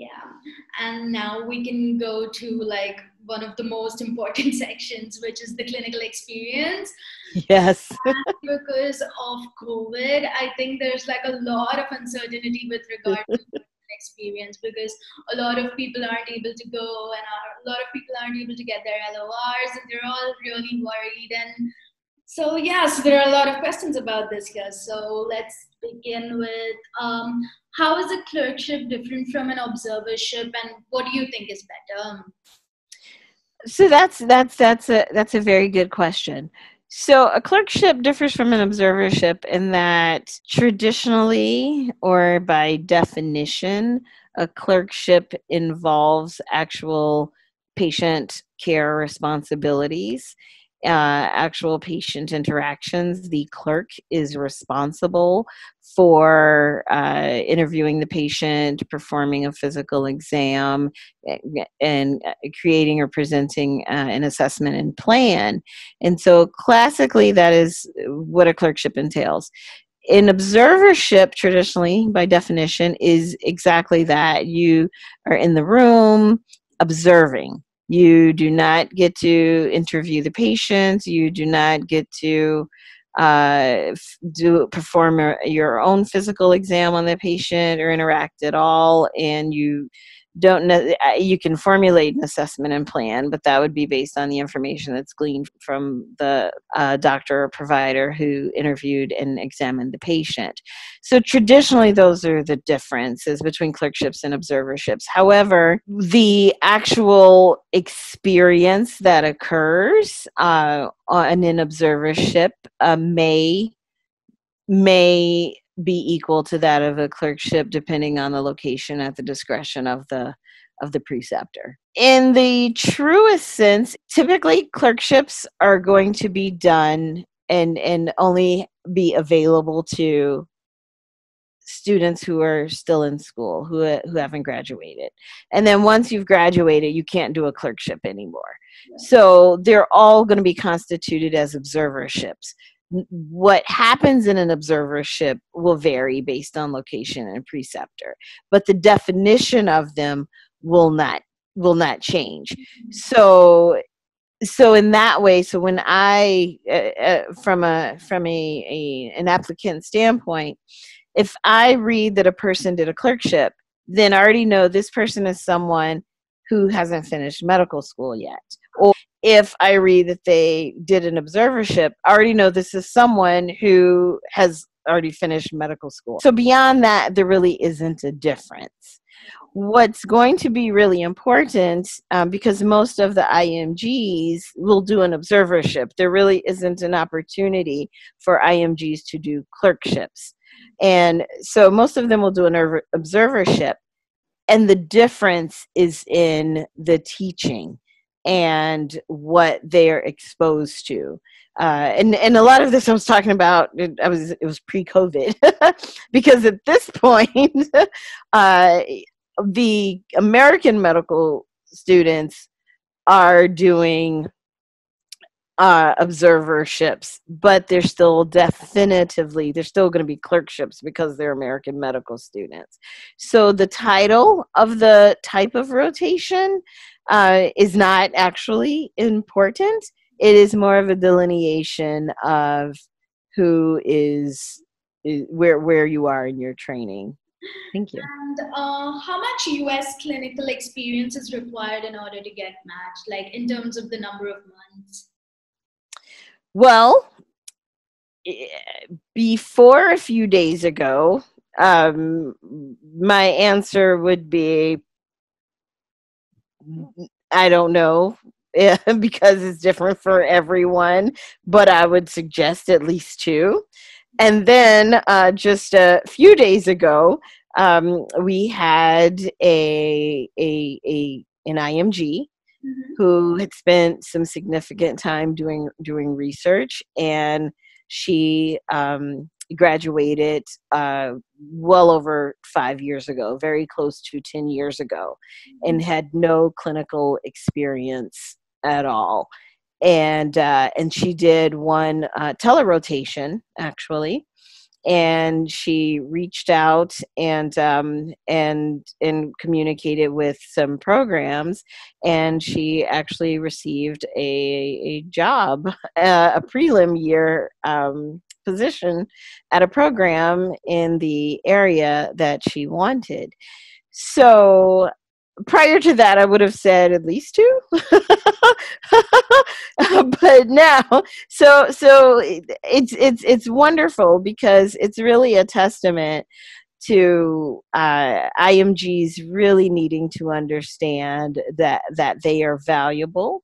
Yeah. And now we can go to like one of the most important sections, which is the clinical experience. Yes. because of COVID, I think there's like a lot of uncertainty with regard to the experience because a lot of people aren't able to go and are, a lot of people aren't able to get their LORs and they're all really worried and so yeah so there are a lot of questions about this here. So let's begin with um, how is a clerkship different from an observership and what do you think is better? So that's that's that's a that's a very good question. So a clerkship differs from an observership in that traditionally or by definition a clerkship involves actual patient care responsibilities uh, actual patient interactions. The clerk is responsible for uh, interviewing the patient, performing a physical exam, eh, and uh, creating or presenting uh, an assessment and plan. And so, classically, that is what a clerkship entails. An observership, traditionally, by definition, is exactly that. You are in the room observing you do not get to interview the patients. You do not get to uh, do perform your own physical exam on the patient or interact at all, and you don't know uh, you can formulate an assessment and plan but that would be based on the information that's gleaned from the uh, doctor or provider who interviewed and examined the patient. So traditionally those are the differences between clerkships and observerships. However the actual experience that occurs uh, on an observership uh, may may be equal to that of a clerkship depending on the location at the discretion of the of the preceptor. In the truest sense, typically clerkships are going to be done and and only be available to students who are still in school who who haven't graduated. And then once you've graduated, you can't do a clerkship anymore. So they're all going to be constituted as observerships what happens in an observership will vary based on location and preceptor but the definition of them will not will not change. So so in that way so when i uh, uh, from a from a, a an applicant standpoint if i read that a person did a clerkship then i already know this person is someone who hasn't finished medical school yet or if I read that they did an observership, I already know this is someone who has already finished medical school. So beyond that, there really isn't a difference. What's going to be really important, um, because most of the IMGs will do an observership, there really isn't an opportunity for IMGs to do clerkships. And so most of them will do an observership. And the difference is in the teaching and what they're exposed to. Uh, and and a lot of this I was talking about. I was it was pre-COVID because at this point, uh, the American medical students are doing uh, observerships, but they're still definitively they're still going to be clerkships because they're American medical students. So the title of the type of rotation uh, is not actually important. It is more of a delineation of who is, is where where you are in your training. Thank you. And uh, how much US clinical experience is required in order to get matched, like in terms of the number of months? Well, before a few days ago, um, my answer would be I don't know because it's different for everyone, but I would suggest at least two. And then uh, just a few days ago, um, we had a, a, a an IMG mm-hmm. who had spent some significant time doing doing research, and she um, graduated uh, well over five years ago, very close to 10 years ago, and mm-hmm. had no clinical experience at all. And, uh, and she did one uh, telerotation, actually, and she reached out and um, and and communicated with some programs, and she actually received a a job, uh, a prelim year um, position at a program in the area that she wanted. So prior to that, I would have said at least two, but now, so so it's it's it's wonderful because it's really a testament to uh, IMGs really needing to understand that that they are valuable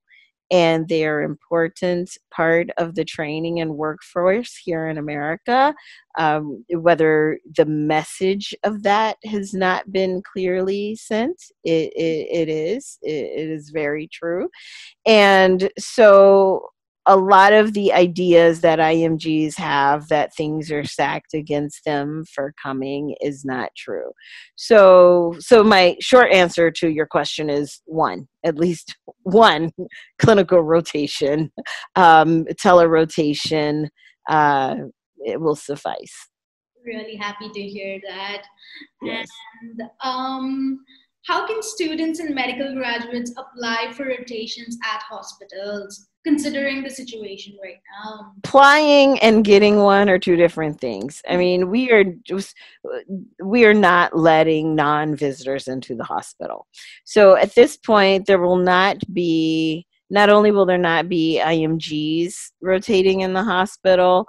and they are important part of the training and workforce here in America. Um, whether the message of that has not been clearly sent, it, it, it is. It, it is very true. And so a lot of the ideas that IMGs have that things are stacked against them for coming is not true. So, so my short answer to your question is one, at least one clinical rotation, um, telerotation, uh, it will suffice. Really happy to hear that. Yes. And um, how can students and medical graduates apply for rotations at hospitals? considering the situation right now applying and getting one are two different things i mean we are just we are not letting non-visitors into the hospital so at this point there will not be not only will there not be imgs rotating in the hospital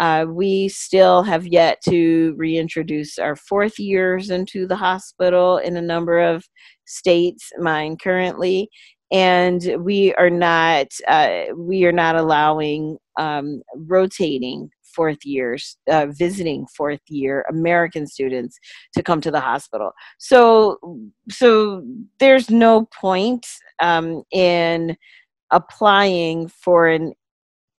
uh, we still have yet to reintroduce our fourth years into the hospital in a number of states, mine currently, and we are not uh, we are not allowing um, rotating fourth years uh, visiting fourth year american students to come to the hospital. So so there's no point um, in applying for an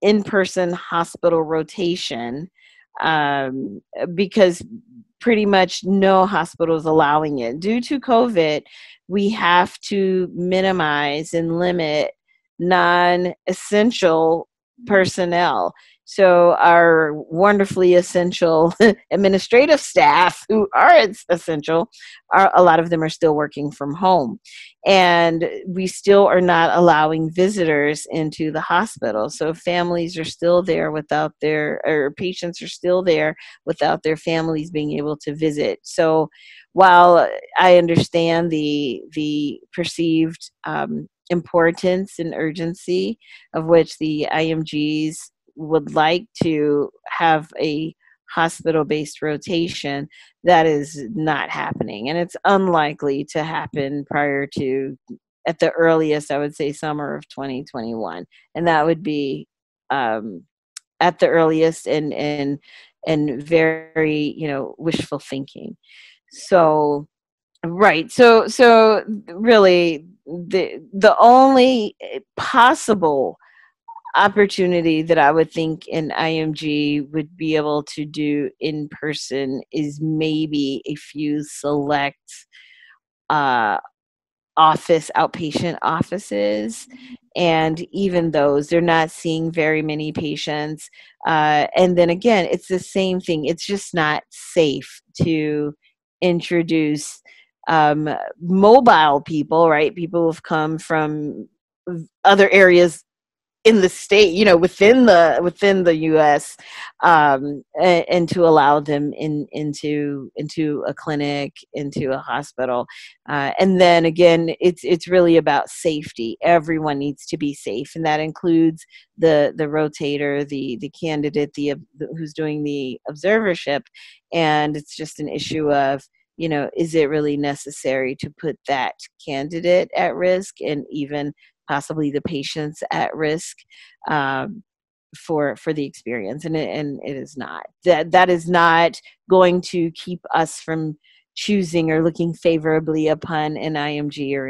in-person hospital rotation um, because pretty much no hospital is allowing it due to covid we have to minimize and limit non essential personnel. So, our wonderfully essential administrative staff who are essential, are, a lot of them are still working from home. And we still are not allowing visitors into the hospital. So, families are still there without their, or patients are still there without their families being able to visit. So, while I understand the the perceived um, importance and urgency of which the IMGs would like to have a hospital based rotation, that is not happening. And it's unlikely to happen prior to, at the earliest, I would say summer of 2021. And that would be um, at the earliest and, and, and very, you know, wishful thinking so right so so really the the only possible opportunity that I would think an IMG would be able to do in person is maybe a few select uh, office outpatient offices. And even those they're not seeing very many patients. Uh, and then again it's the same thing. It's just not safe to introduce um, mobile people, right? People who've come from other areas in the state, you know, within the within the U.S., um, and, and, to allow them in into into a clinic, into a hospital, uh, and then again, it's it's really about safety. Everyone needs to be safe, and that includes the the rotator, the the candidate, the, the who's doing the observership, and it's just an issue of you know is it really necessary to put that candidate at risk and even possibly the patients at risk um, for for the experience and it, and it is not. That that is not going to keep us from choosing or looking favorably upon an IMG or